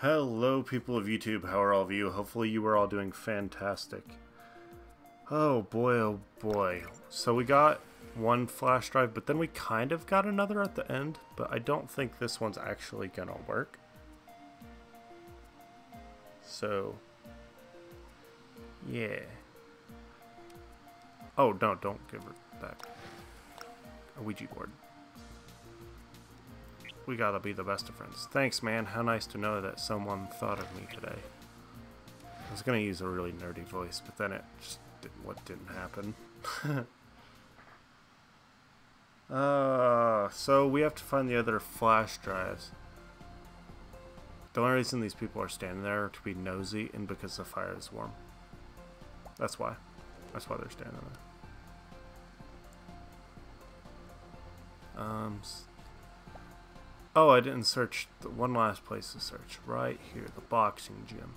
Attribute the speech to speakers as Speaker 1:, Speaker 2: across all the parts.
Speaker 1: Hello, people of YouTube. How are all of you? Hopefully, you are all doing fantastic. Oh boy, oh boy. So, we got one flash drive, but then we kind of got another at the end, but I don't think this one's actually gonna work. So, yeah. Oh, no, don't give her that. A Ouija board. We gotta be the best of friends. Thanks, man. How nice to know that someone thought of me today. I was gonna use a really nerdy voice, but then it just didn't, what didn't happen. uh, so we have to find the other flash drives. The only reason these people are standing there are to be nosy and because the fire is warm. That's why. That's why they're standing there. Um, oh, I didn't search the one last place to search. Right here, the boxing gym.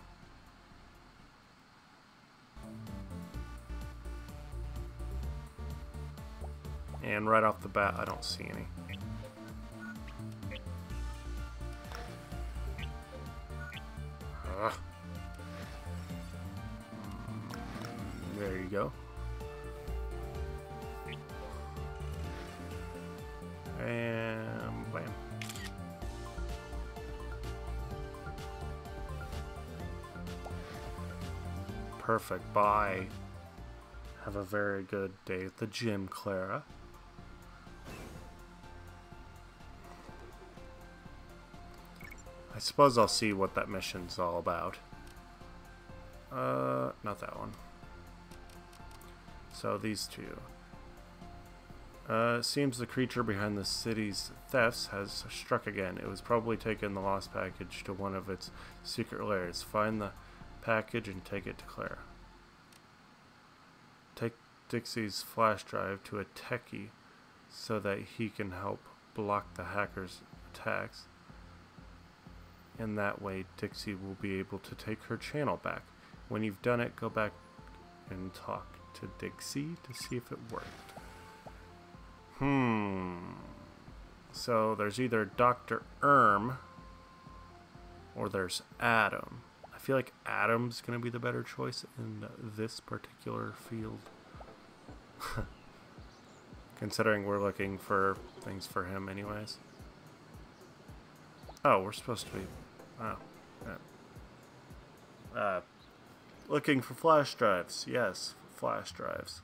Speaker 1: And right off the bat, I don't see any. Ugh. Mm, there you go. Perfect. Bye. Have a very good day at the gym, Clara. I suppose I'll see what that mission's all about. Uh, not that one. So these two. Uh, seems the creature behind the city's thefts has struck again. It was probably taking the lost package to one of its secret lairs. Find the package and take it to Clara. Take Dixie's flash drive to a techie so that he can help block the hacker's attacks. And that way, Dixie will be able to take her channel back. When you've done it, go back and talk to Dixie to see if it worked. Hmm. So there's either Dr. Erm or there's Adam. I feel like Adam's going to be the better choice in this particular field. Considering we're looking for things for him anyways. Oh, we're supposed to be... Oh. Yeah. Uh, looking for flash drives. Yes, flash drives.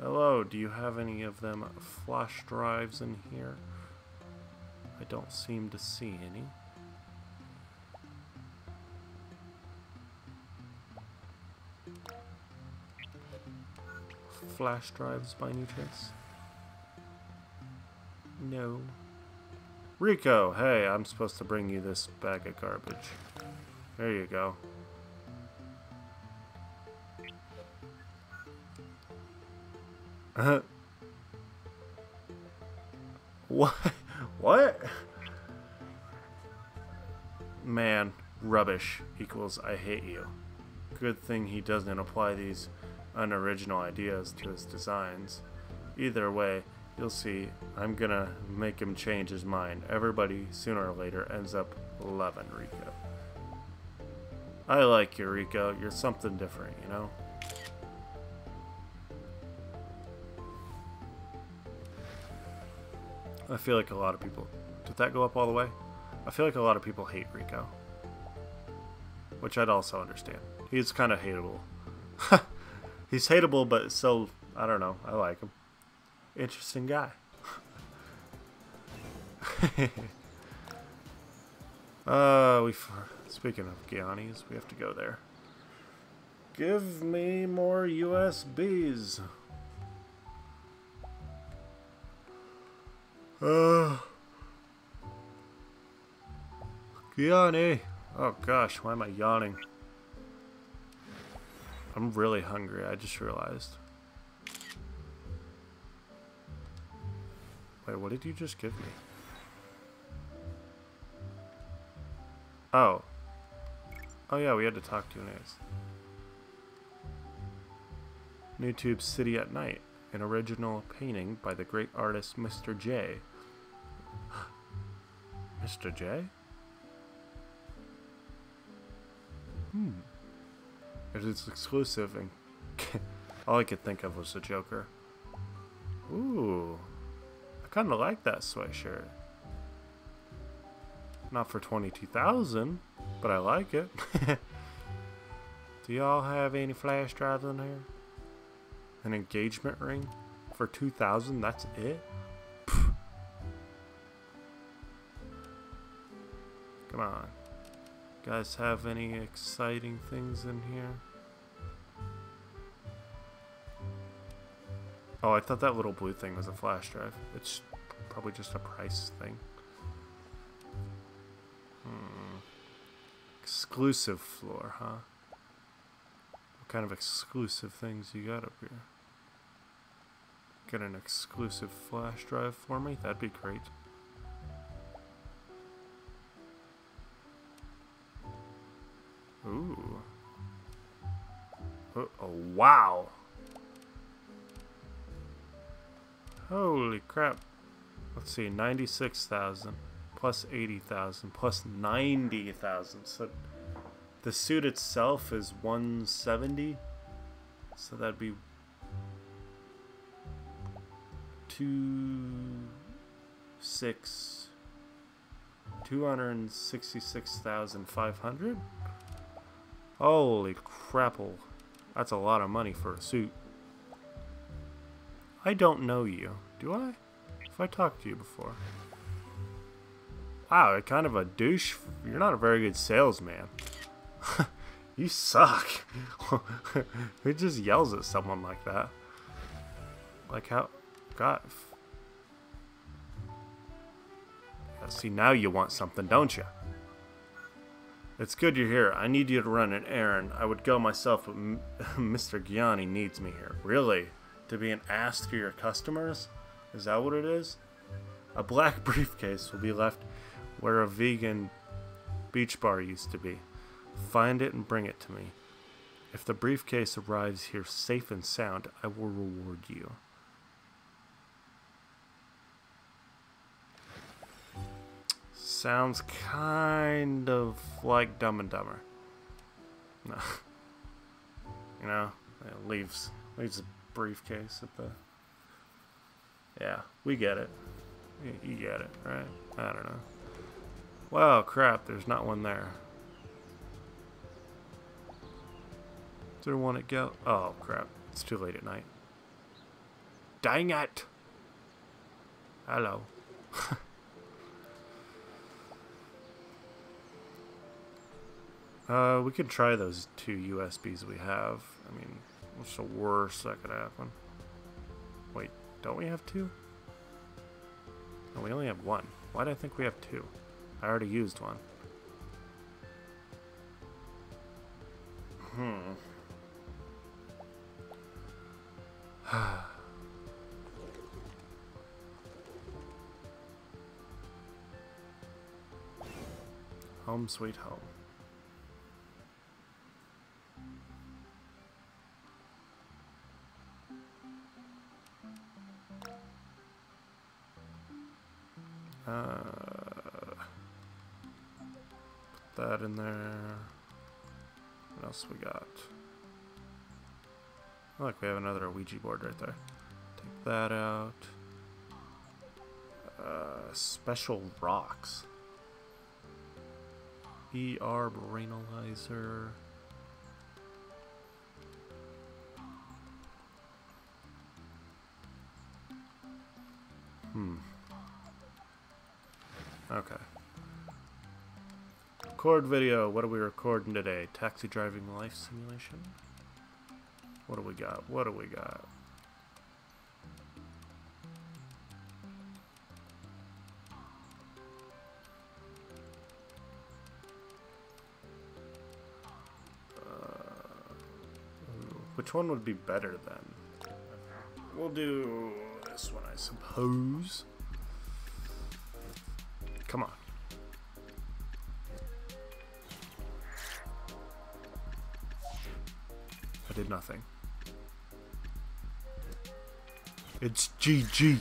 Speaker 1: Hello, do you have any of them flash drives in here? I don't seem to see any. Flash drives by any chance? No. Rico, hey, I'm supposed to bring you this bag of garbage. There you go. Uh, what? What? Man, rubbish equals I hate you. Good thing he doesn't apply these unoriginal ideas to his designs. Either way, you'll see, I'm gonna make him change his mind. Everybody, sooner or later, ends up loving Rico. I like you, Rico. You're something different, you know? I feel like a lot of people... Did that go up all the way? I feel like a lot of people hate Rico. Which I'd also understand. He's kind of hateable. He's hateable, but still, I don't know. I like him. Interesting guy. uh, we... Speaking of Giannis, we have to go there. Give me more USBs. Uh, Gianni. Oh gosh, why am I yawning? I'm really hungry, I just realized. Wait, what did you just give me? Oh. Oh yeah, we had to talk to anyways. New Tube City at Night, an original painting by the great artist Mr. J. Mr. J? Hmm. It is exclusive and all I could think of was the Joker. Ooh. I kinda like that sweatshirt. Not for 22,000, but I like it. Do y'all have any flash drives in here? An engagement ring for 2,000? That's it? Come on. Guys have any exciting things in here? Oh, I thought that little blue thing was a flash drive. It's probably just a price thing. Hmm. Exclusive floor, huh? What kind of exclusive things you got up here? Get an exclusive flash drive for me? That'd be great. Ooh. Oh, oh wow. Holy crap. Let's see, 96,000 plus 80,000 plus 90,000. So the suit itself is 170. So that'd be two six two hundred sixty six thousand five hundred. Holy crapple. That's a lot of money for a suit. I don't know you, do I? If I talked to you before. Wow, kind of a douche. You're not a very good salesman. you suck. Who just yells at someone like that? Like how... God. See, now you want something, don't you? It's good you're here. I need you to run an errand. I would go myself, but Mr. Gianni needs me here. Really? to be an ass to your customers? Is that what it is? A black briefcase will be left where a vegan beach bar used to be. Find it and bring it to me. If the briefcase arrives here safe and sound, I will reward you. Sounds kind of like Dumb and Dumber. No. you know, it leaves leaves a briefcase at the. Yeah, we get it. You, get it, right? I don't know. Well, crap, there's not one there. Is there one at Go? Oh, crap. It's too late at night. Dang it! Hello. uh, we could try those two USBs we have. I mean, What's the worst that could happen? Wait, don't we have two? No, we only have one. Why do I think we have two? I already used one. Hmm. home sweet home. Else we got? Oh, look, we have another Ouija board right there. Take that out. Uh, special rocks. ER Brainalyzer. Hmm. Okay. Record video. What are we recording today? Taxi driving life simulation? What do we got? What do we got? Uh, which one would be better then? We'll do this one, I suppose. I did nothing. It's GG.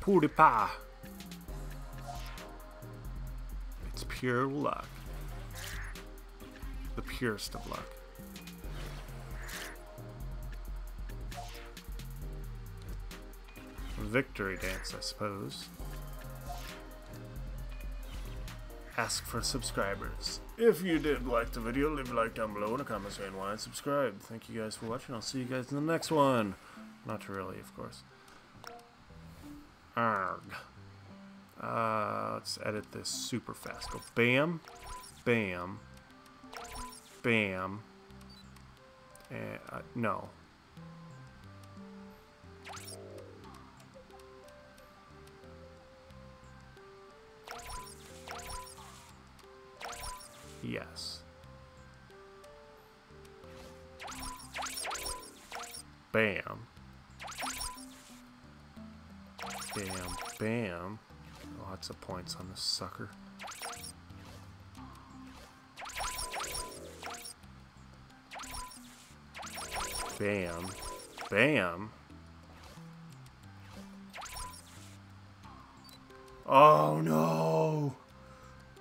Speaker 1: PewDiePie. It's pure luck. The purest of luck. Victory dance, I suppose. Ask for subscribers. If you did like the video, leave a like down below and a comment saying why and subscribe. Thank you guys for watching. I'll see you guys in the next one. Not really, of course. Arg. Uh, let's edit this super fast. Go bam, bam, bam, and uh, no. Yes. Bam. Bam, bam. Lots of points on this sucker. Bam. Bam. Oh no!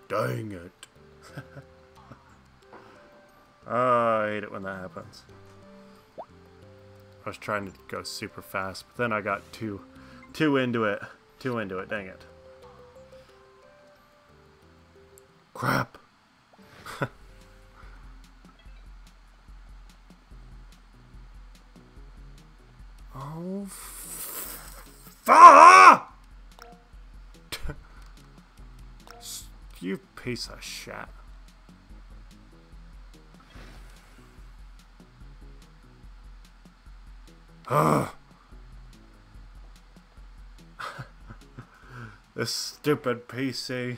Speaker 1: Dang it. oh, I hate it when that happens. I was trying to go super fast, but then I got too too into it. Too into it, dang it. Crap. oh, ah! you piece of shit. This stupid PC.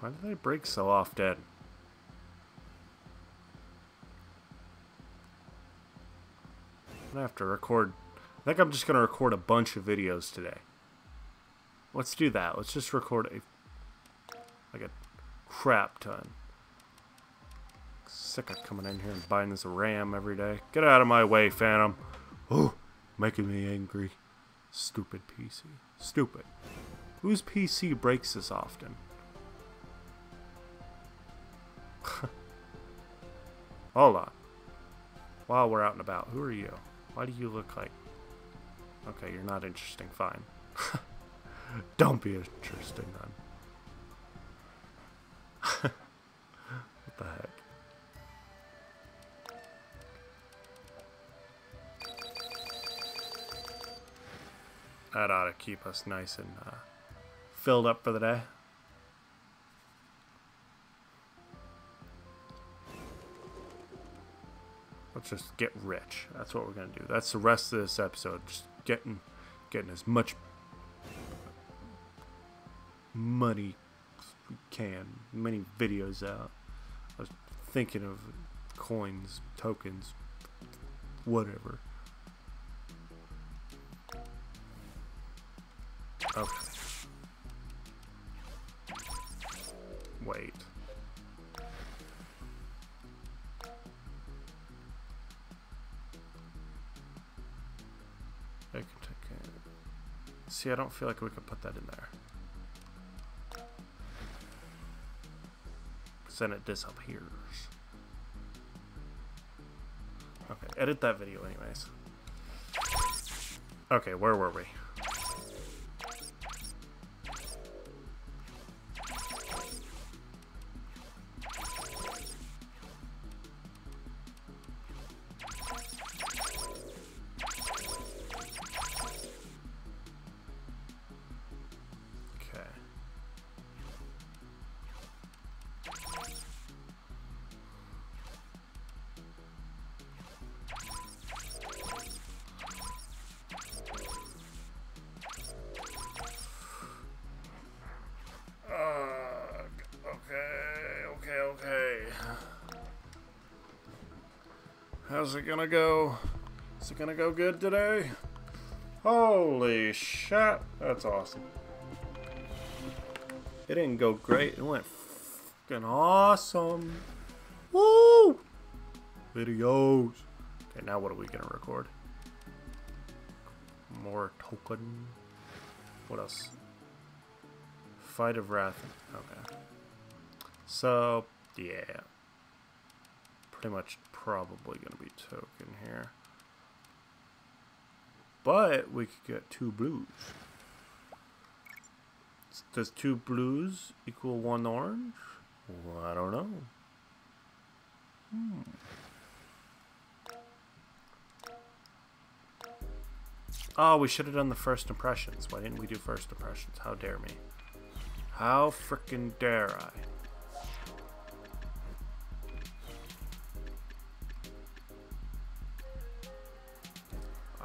Speaker 1: Why do they break so often? Gonna have to record. I think I'm just gonna record a bunch of videos today. Let's do that. Let's just record a like a crap ton. Sick of coming in here and buying this RAM every day. Get out of my way, Phantom. Oh, making me angry. Stupid PC. Stupid. Whose PC breaks this often? Hold on. While we're out and about, who are you? Why do you look like... Okay, you're not interesting. Fine. Don't be interesting, then. what the heck? That ought to keep us nice and uh, filled up for the day. Let's just get rich. That's what we're gonna do. That's the rest of this episode. Just getting, getting as much money we can. Many videos out. I was thinking of coins, tokens, whatever. Okay. Wait. I can take it. See, I don't feel like we could put that in there. Because then it disappears. Okay, edit that video anyways. Okay, where were we? How's it gonna go? Is it gonna go good today? Holy shit, that's awesome. It didn't go great, it went fucking awesome. Woo! Videos. Okay, now what are we gonna record? more token. What else? Fight of Wrath. Okay. So, yeah. Pretty much probably going to be token here. But we could get two blues. Does two blues equal one orange? Well, I don't know. Hmm. Oh, we should have done the first impressions. Why didn't we do first impressions? How dare me? How frickin' dare I?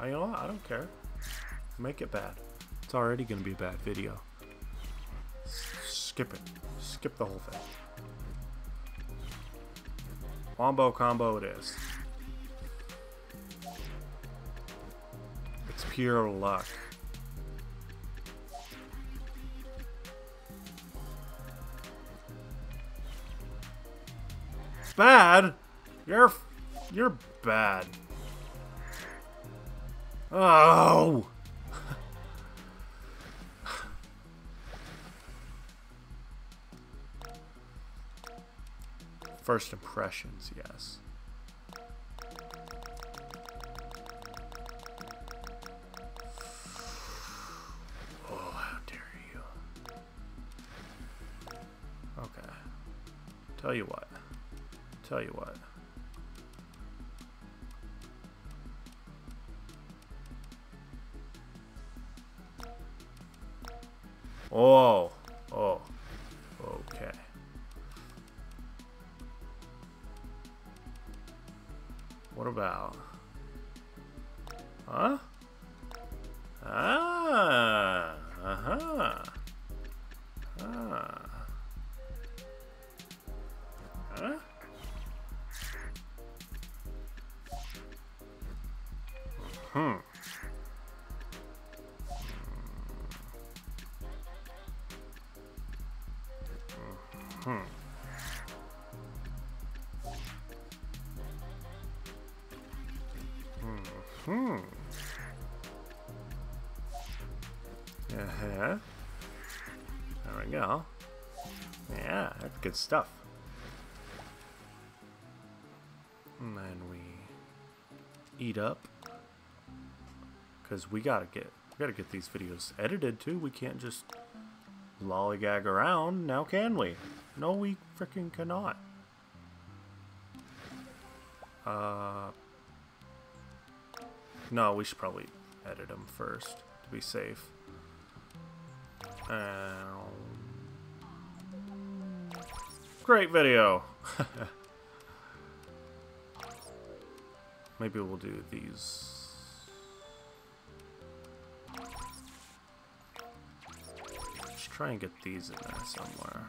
Speaker 1: I you know what? I don't care. Make it bad. It's already gonna be a bad video. Skip it. Skip the whole thing. Wombo combo it is. It's pure luck. Bad? You're you're bad. Oh! First impressions, yes. Oh, how dare you. Okay. Tell you what. Tell you what. Oh. Oh. Okay. What about? Huh? Ah. Uh-huh. Ah. Huh? Hmm. Yeah, that's good stuff. And then we eat up. Cause we gotta get we gotta get these videos edited too. We can't just lollygag around now can we? No we freaking cannot. Uh no, we should probably edit them first to be safe. Um, great video. Maybe we'll do these. Let's try and get these in there somewhere.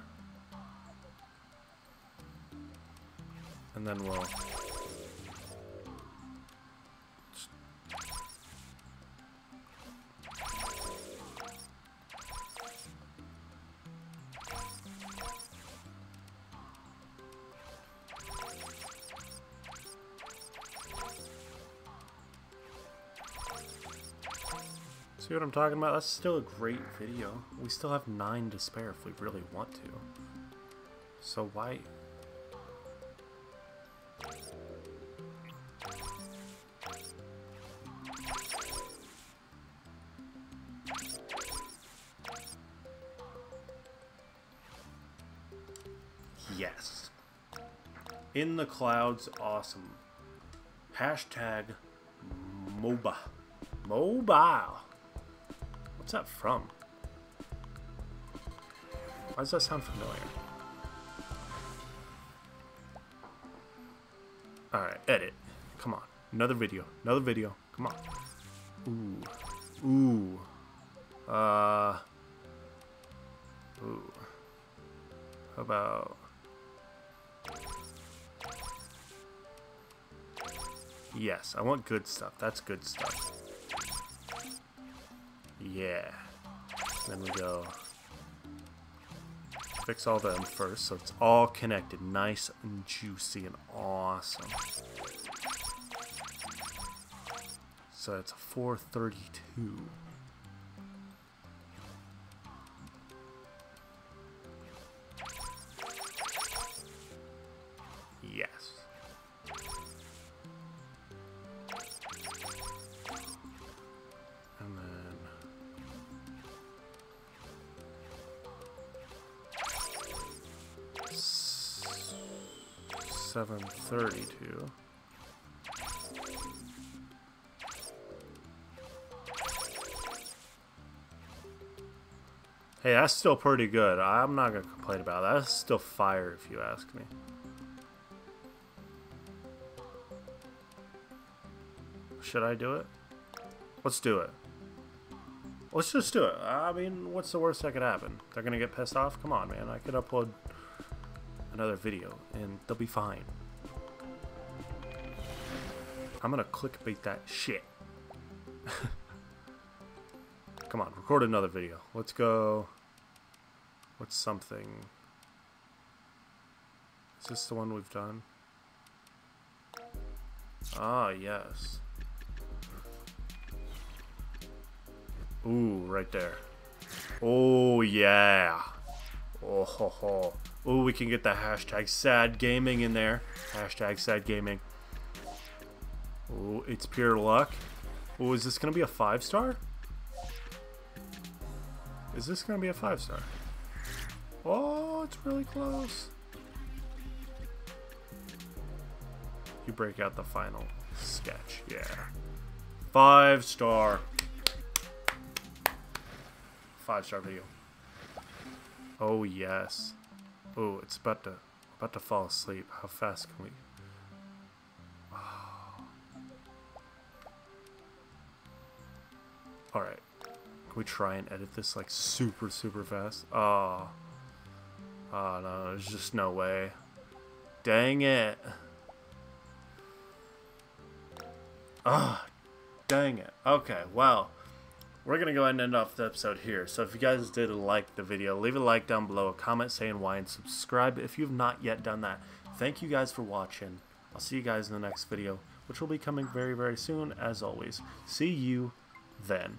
Speaker 1: And then we'll what I'm talking about? That's still a great video. We still have nine to spare if we really want to. So why... Yes. In the clouds, awesome. Hashtag MOBA. Mobile. That from? Why does that sound familiar? Alright, edit. Come on. Another video. Another video. Come on. Ooh. Ooh. Uh. Ooh. How about... Yes, I want good stuff. That's good stuff. Yeah. Then we go fix all them first so it's all connected. Nice and juicy and awesome. So it's 432. 32. Hey, that's still pretty good. I'm not going to complain about that. That's still fire if you ask me. Should I do it? Let's do it. Let's just do it. I mean, what's the worst that could happen? They're going to get pissed off? Come on, man. I could upload another video and they'll be fine. I'm gonna clickbait that shit. Come on, record another video. Let's go. What's something? Is this the one we've done? Ah, yes. Ooh, right there. Oh, yeah. Oh, ho, ho. Ooh, we can get the hashtag sad gaming in there. Hashtag sad gaming. Oh, it's pure luck. Oh, is this going to be a five star? Is this going to be a five star? Oh, it's really close. You break out the final sketch. Yeah. Five star. Five star video. Oh, yes. Oh, it's about to about to fall asleep. How fast can we? All right. Can we try and edit this like super super fast? Oh. Oh no, there's just no way. Dang it. Ah, oh, dang it. Okay, well, we're going to go ahead and end off the episode here. So if you guys did like the video, leave a like down below, a comment saying why, and subscribe if you've not yet done that. Thank you guys for watching. I'll see you guys in the next video, which will be coming very, very soon, as always. See you then.